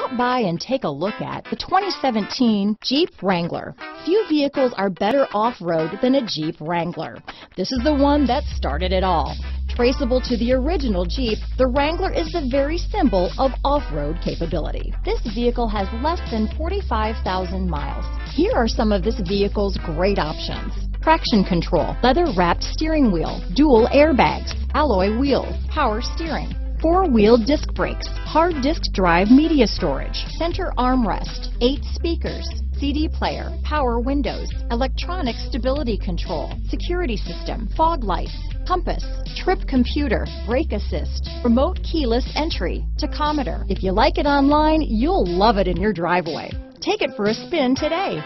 Stop by and take a look at the 2017 Jeep Wrangler. Few vehicles are better off-road than a Jeep Wrangler. This is the one that started it all. Traceable to the original Jeep, the Wrangler is the very symbol of off-road capability. This vehicle has less than 45,000 miles. Here are some of this vehicle's great options. Traction control, leather-wrapped steering wheel, dual airbags, alloy wheels, power steering, four-wheel disc brakes, hard disk drive media storage, center armrest, eight speakers, CD player, power windows, electronic stability control, security system, fog lights, compass, trip computer, brake assist, remote keyless entry, tachometer. If you like it online, you'll love it in your driveway. Take it for a spin today.